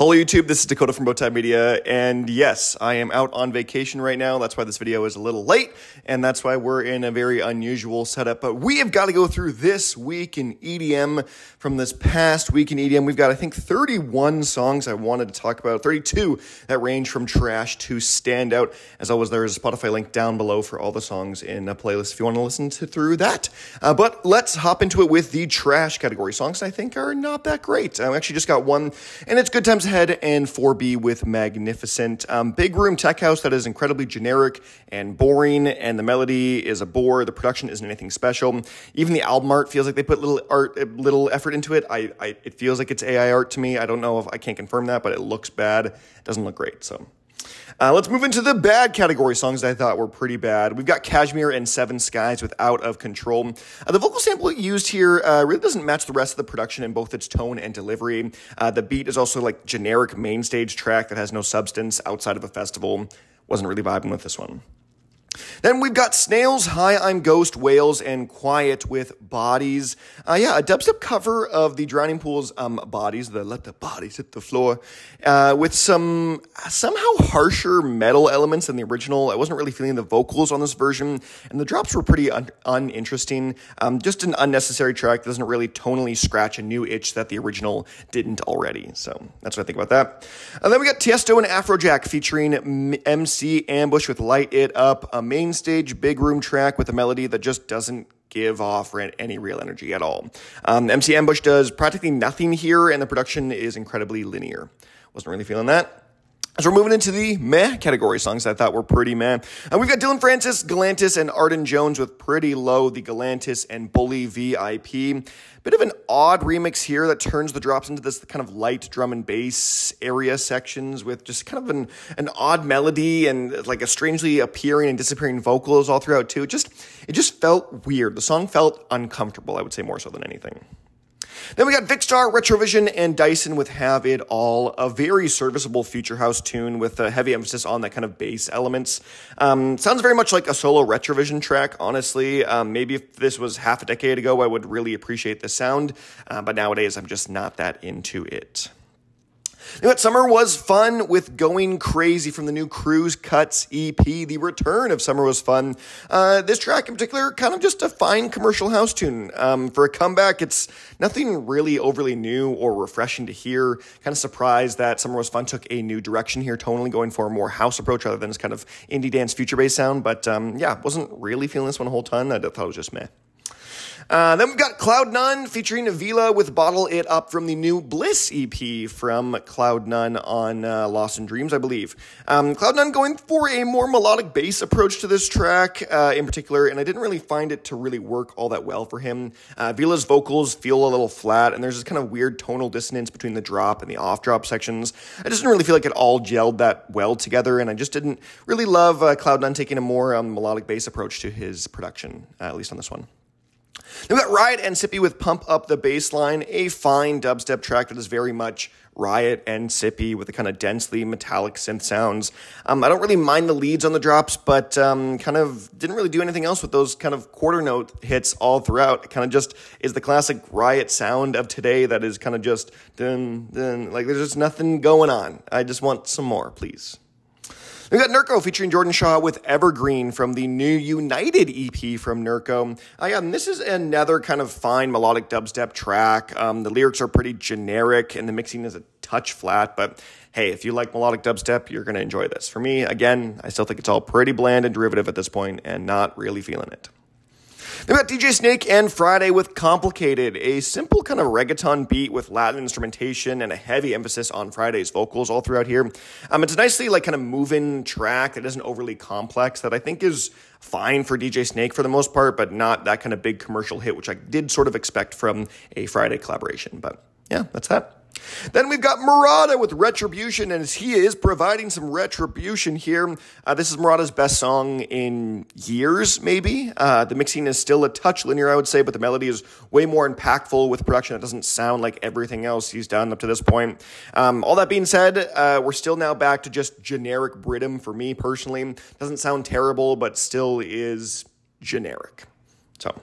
Hello YouTube, this is Dakota from Bowtied Media, and yes, I am out on vacation right now. That's why this video is a little late, and that's why we're in a very unusual setup. But we have got to go through this week in EDM from this past week in EDM. We've got, I think, 31 songs I wanted to talk about, 32 that range from trash to standout. As always, there is a Spotify link down below for all the songs in a playlist if you want to listen to through that. Uh, but let's hop into it with the trash category. Songs I think are not that great. I actually just got one, and it's Good Times Ahead and 4B with Magnificent. Um, big Room Tech House that is incredibly generic and boring, and the melody is a bore. The production isn't anything special. Even the album art feels like they put little art, little effort into it. I, I it feels like it's AI art to me. I don't know if I can't confirm that, but it looks bad. It doesn't look great. So. Uh, let's move into the bad category songs that I thought were pretty bad. We've got KSHMR and Seven Skies with Out of Control. Uh, the vocal sample used here uh, really doesn't match the rest of the production in both its tone and delivery. Uh, the beat is also like generic main stage track that has no substance outside of a festival. Wasn't really vibing with this one. Then we've got Snails, Hi, I'm Ghost, Whales, and Qoiet with Bodies. Uh, yeah, a dubstep cover of the Drowning Pool's um, Bodies, the Let the Bodies Hit the Floor, uh, with some somehow harsher metal elements than the original. I wasn't really feeling the vocals on this version, and the drops were pretty un- uninteresting. Um, just an unnecessary track that doesn't really tonally scratch a new itch that the original didn't already. So that's what I think about that. And then we got Tiësto and Afrojack featuring MC Ambush with Light It Up a main stage big room track with a melody that just doesn't give off any real energy at all. Um, MC Ambush does practically nothing here, and the production is incredibly linear. Wasn't really feeling that. We're moving into the meh category songs I thought were pretty meh. And uh, we've got Dillon Francis, Galantis, and Arden Jones with Pretty Low, the Galantis and Bully VIP. Bit of an odd remix here that turns the drops into this kind of light drum and bass area sections with just kind of an, an odd melody and like a strangely appearing and disappearing vocals all throughout too. It just it just felt weird. The song felt uncomfortable, I would say more so than anything. Then we got Vikkstar, Retrovision, and Dyson with Have It All, a very serviceable future house tune with a heavy emphasis on that kind of bass elements. Um, sounds very much like a solo Retrovision track, honestly. Um, maybe if this was half a decade ago, I would really appreciate the sound, uh, but nowadays I'm just not that into it. What? Summer was fun with Going Crazy from the new Cruise Cuts EP. The return of Summer was fun. Uh, this track in particular, kind of just a fine commercial house tune. Um, for a comeback, it's nothing really overly new or refreshing to hear. Kind of surprised that Summer was fun took a new direction here, tonally going for a more house approach rather than this kind of indie dance future bass sound. But um, yeah, wasn't really feeling this one a whole ton. I thought it was just meh. Uh, then we've got Cloudnone featuring Avila with Bottle It Up from the new Bliss EP from Cloudnone on uh, Lost in Dreams, I believe. Um, Cloudnone going for a more melodic bass approach to this track uh, in particular, and I didn't really find it to really work all that well for him. Uh, Avila's vocals feel a little flat, and there's this kind of weird tonal dissonance between the drop and the off drop sections. I just didn't really feel like it all gelled that well together, and I just didn't really love uh, Cloudnone taking a more um, melodic bass approach to his production, at least on this one. Then we got Riot and Sippy with Pump Up the Bassline, a fine dubstep track that is very much Riot and Sippy with the kind of densely metallic synth sounds. Um, I don't really mind the leads on the drops, but um, kind of didn't really do anything else with those kind of quarter note hits all throughout. It kind of just is the classic Riot sound of today that is kind of just dun dun like there's just nothing going on. I just want some more, please. We got Nurko featuring Jordan Shaw with Evergreen from the new United EP from Nurko. Uh, yeah, this is another kind of fine melodic dubstep track. Um, the lyrics are pretty generic and the mixing is a touch flat, but hey, if you like melodic dubstep, you're going to enjoy this. For me, again, I still think it's all pretty bland and derivative at this point and not really feeling it. Then we got DJ Snake and Friday with Complicated, a simple kind of reggaeton beat with Latin instrumentation and a heavy emphasis on Friday's vocals all throughout here. Um, it's a nicely like kind of moving track that isn't overly complex that I think is fine for DJ Snake for the most part, but not that kind of big commercial hit, which I did sort of expect from a Friday collaboration. But yeah, that's that. Then we've got Murata with Retribution, and he is providing some retribution here. Uh, this is Murata's best song in years, maybe. Uh, the mixing is still a touch linear, I would say, but the melody is way more impactful with production that doesn't sound like everything else he's done up to this point. Um, all that being said, uh, we're still now back to just generic Bridum for me personally. Doesn't sound terrible, but still is generic. So.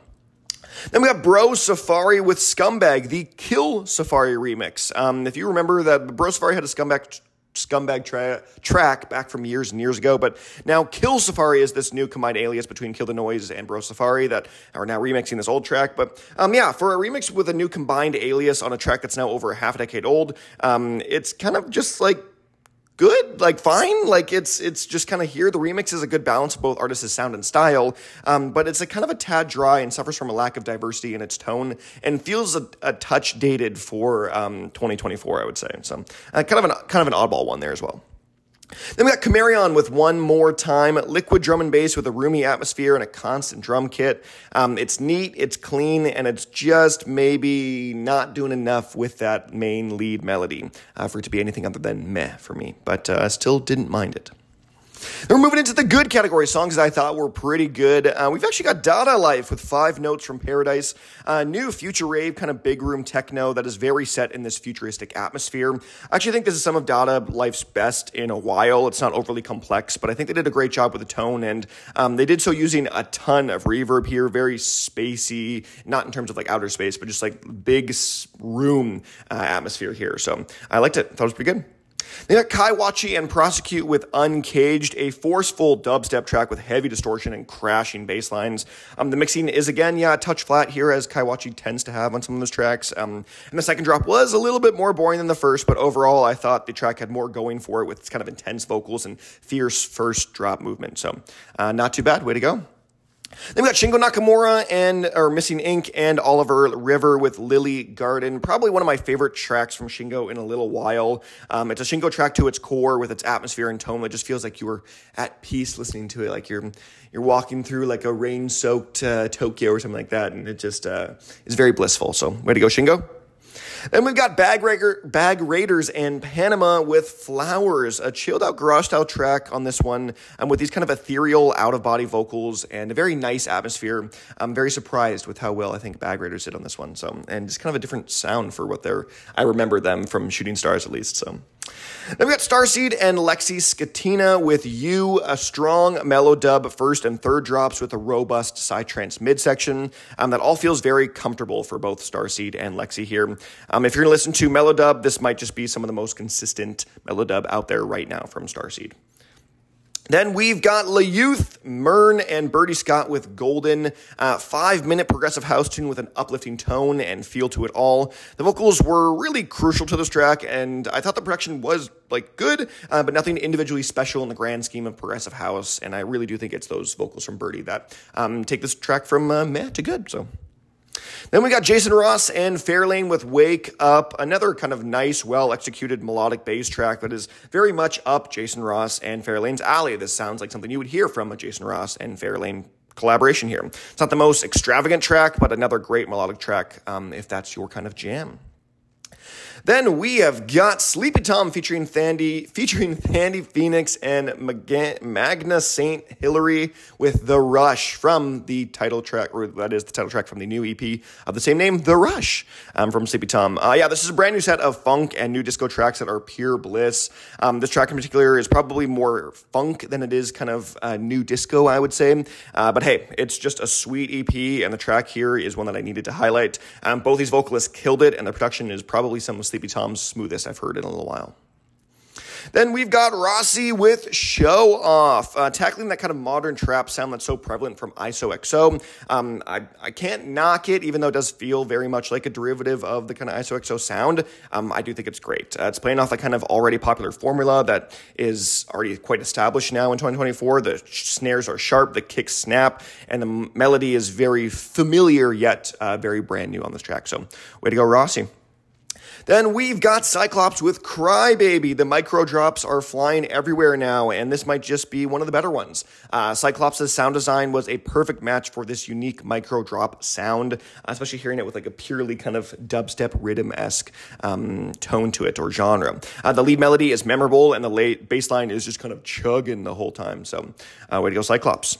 Then we got Bro Safari with Scumbag, the Kill Safari remix. Um, if you remember that Bro Safari had a Scumbag scumbag tra- track back from years and years ago. But now Kill Safari is this new combined alias between Kill the Noise and Bro Safari that are now remixing this old track. But um, yeah, for a remix with a new combined alias on a track that's now over a half a decade old, um, it's kind of just like good, like fine. Like it's it's just kind of here. The remix is a good balance of both artists' sound and style, um, but it's a kind of a tad dry and suffers from a lack of diversity in its tone and feels a, a touch dated for um, 2024. I would say so. Uh, kind of an kind of an oddball one there as well. Then we got Camarion with One More Time, liquid drum and bass with a roomy atmosphere and a constant drum kit. Um, it's neat, it's clean, and it's just maybe not doing enough with that main lead melody uh, for it to be anything other than meh for me, but uh, I still didn't mind it. Then we're moving into the good category songs that I thought were pretty good. Uh, we've actually got Dada Life with Five Notes from Paradise, uh, new future rave kind of big room techno that is very set in this futuristic atmosphere. I actually think this is some of Dada Life's best in a while. It's not overly complex, but I think they did a great job with the tone, and um, they did so using a ton of reverb here, very spacey, not in terms of like outer space, but just like big room uh, atmosphere here. So I liked it. Thought it was pretty good. They got Kai Wachi and Prosecute with Uncaged, a forceful dubstep track with heavy distortion and crashing bass lines. Um, the mixing is again, yeah, touch flat here, as Kai Wachi tends to have on some of those tracks. Um, and the second drop was a little bit more boring than the first, but overall, I thought the track had more going for it with its kind of intense vocals and fierce first drop movement. So, uh, not too bad. Way to go. Then we got Shingo Nakamura and or Missing Ink and Oliver River with Lily Garden. Probably one of my favorite tracks from Shingo in a little while. Um, it's a Shingo track to its core with its atmosphere and tone that just feels like you were at peace listening to it, like you're you're walking through like a rain soaked uh, Tokyo or something like that, and it just uh, is very blissful. So way to go, Shingo. Then we've got Bag, Bag Raiders and Panama with Flowers, a chilled out garage style track on this one um, with these kind of ethereal out of body vocals and a very nice atmosphere. I'm very surprised with how well I think Bag Raiders did on this one. So, and it's kind of a different sound for what they're, I remember them from Shooting Stars at least. So, then we got Starseed and Lexi Scatina with You, a strong mellow dub first and third drops with a robust psytrance midsection. Um, that all feels very comfortable for both Starseed and Lexi here. Um, if you're going to listen to mellow dub, this might just be some of the most consistent mellow dub out there right now from Starseed. Then we've got Le Youth, Mern, and Birdie Scott with Golden. Uh, five minute progressive house tune with an uplifting tone and feel to it all. The vocals were really crucial to this track, and I thought the production was like good, uh, but nothing individually special in the grand scheme of progressive house. And I really do think it's those vocals from Birdie that um, take this track from uh, meh to good. So then we got Jason Ross and Fairlane with Wake Up, another kind of nice, well executed melodic bass track that is very much up Jason Ross and Fairlane's alley. This sounds like something you would hear from a Jason Ross and Fairlane collaboration here. It's not the most extravagant track, but another great melodic track um, if that's your kind of jam. Then we have got Sleepy Tom featuring Thandi, featuring Thandi Phoenix and Magna Saint Hilary with The Rush from the title track, or that is the title track from the new EP of the same name, The Rush, um, from Sleepy Tom. Uh, yeah, this is a brand new set of funk and new disco tracks that are pure bliss. Um, this track in particular is probably more funk than it is kind of uh, new disco, I would say. Uh, but hey, it's just a sweet EP, and the track here is one that I needed to highlight. Um, both these vocalists killed it, and the production is probably some Sleepy Tom's smoothest I've heard in a little while. Then we've got Rossi with Show Off, uh, tackling that kind of modern trap sound that's so prevalent from ISOXO. Um, I, I can't knock it, even though it does feel very much like a derivative of the kind of ISOXO sound. Um, I do think it's great. Uh, it's playing off a kind of already popular formula that is already quite established now in 2024. The snares are sharp, the kicks snap, and the melody is very familiar yet uh, very brand new on this track. So, way to go, Rossi. Then we've got Cyclops with Crybaby. The micro drops are flying everywhere now, and this might just be one of the better ones. Uh, Cyclops' sound design was a perfect match for this unique micro drop sound, especially hearing it with like a purely kind of dubstep rhythm esque um, tone to it or genre. Uh, the lead melody is memorable, and the late bass line is just kind of chugging the whole time. So, uh, way to go, Cyclops.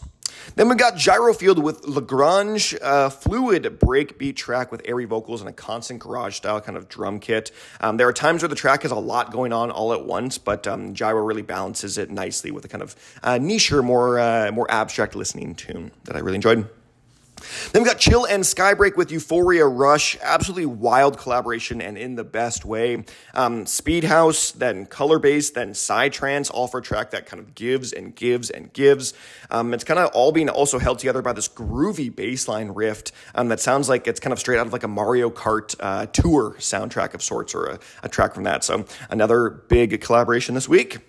Then we got Gyrofield with Lagrange, uh, fluid breakbeat track with airy vocals and a constant garage style kind of drum kit. Um, there are times where the track has a lot going on all at once, but um, Gyro really balances it nicely with a kind of uh, niche or more uh, more abstract listening tune that I really enjoyed. Then we've got Chill and Skybreak with Euphoria Rush. Absolutely wild collaboration and in the best way. Um, Speed House, then Color Bass, then Psytrance, all for a track that kind of gives and gives and gives. Um, it's kind of all being also held together by this groovy bassline riff um, that sounds like it's kind of straight out of like a Mario Kart uh, tour soundtrack of sorts or a, a track from that. So another big collaboration this week.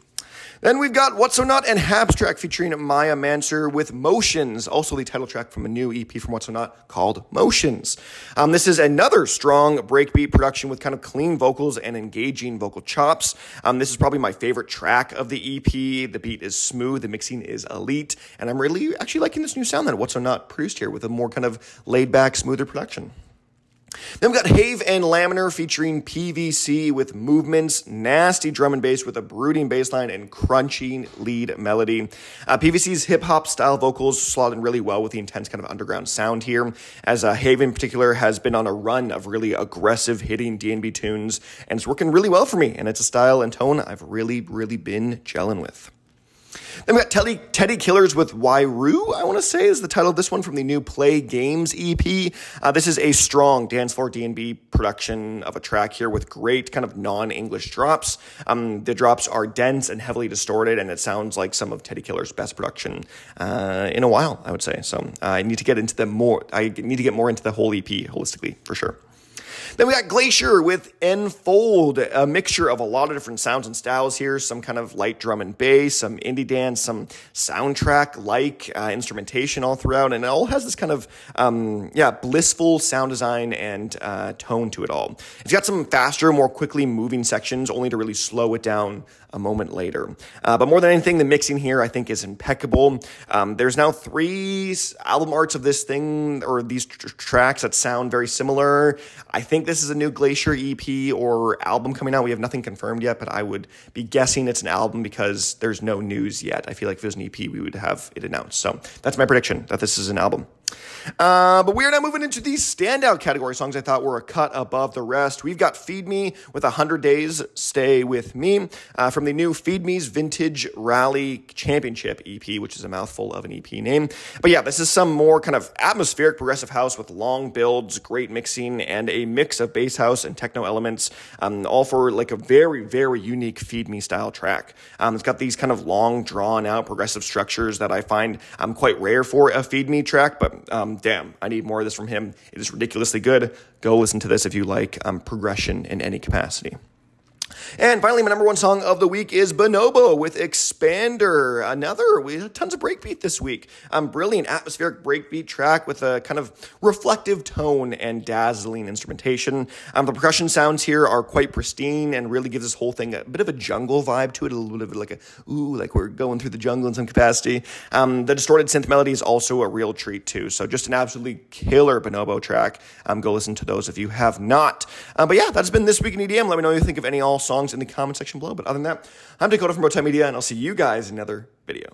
Then we've got What's So Not and Habstrakt featuring Maya Mansour with Motions, also the title track from a new EP from What's So Not called Motions. Um, this is another strong breakbeat production with kind of clean vocals and engaging vocal chops. Um, this is probably my favorite track of the EP. The beat is smooth, the mixing is elite, and I'm really actually liking this new sound that What's So Not produced here with a more kind of laid back, smoother production. Then we've got Have and Laminar featuring PVC with movements, nasty drum and bass with a brooding bass line and crunching lead melody. Uh, PVC's hip hop style vocals slot in really well with the intense kind of underground sound here, as uh, Have in particular has been on a run of really aggressive hitting DnB tunes, and it's working really well for me, and it's a style and tone I've really, really been gelling with. Then we got Teddy, Teddy Killerz with Wairu, I want to say is the title of this one from the new Play Games EP. Uh, this is a strong dance floor DnB production of a track here with great kind of non-English drops. Um, the drops are dense and heavily distorted, and it sounds like some of Teddy Killer's best production uh, in a while, I would say. So uh, I need to get into the more, I need to get more into the whole EP holistically, for sure. Then we got Glacier with Enfold, a mixture of a lot of different sounds and styles here. Some kind of light drum and bass, some indie dance, some soundtrack like uh, instrumentation all throughout. And it all has this kind of, um, yeah, blissful sound design and uh, tone to it all. It's got some faster, more quickly moving sections, only to really slow it down a moment later. Uh, but more than anything, the mixing here I think is impeccable. Um, there's now three album arts of this thing or these tr- tracks that sound very similar. I think this is a new Glacier EP or album coming out. We have nothing confirmed yet, but I would be guessing it's an album because there's no news yet. I feel like if it was an EP, we would have it announced. So that's my prediction that this is an album. Uh, but we are now moving into these standout category songs I thought were a cut above the rest. We've got Feed Me with 100 Days Stay With Me uh, from the new Feed Me's Vintage Rally Championship EP, which is a mouthful of an EP name. But yeah, this is some more kind of atmospheric progressive house with long builds, great mixing, and a mix of bass house and techno elements, um, all for like a very, very unique Feed Me style track. Um, it's got these kind of long, drawn out progressive structures that I find um, quite rare for a Feed Me track, but um, damn, I need more of this from him. It is ridiculously good. Go listen to this if you like um, progression in any capacity. And finally, my number one song of the week is Bonobo with Expander. Another, we had tons of breakbeat this week. Um, brilliant atmospheric breakbeat track with a kind of reflective tone and dazzling instrumentation. Um, the percussion sounds here are quite pristine and really gives this whole thing a bit of a jungle vibe to it, a little bit of like a, ooh, like we're going through the jungle in some capacity. Um, the distorted synth melody is also a real treat too. So just an absolutely killer Bonobo track. Um, go listen to those if you have not. Uh, but yeah, that's been this week in EDM. Let me know what you think of any all songs in the comment section below. But other than that, I'm Dakota from Bowtied Media, and I'll see you guys in another video.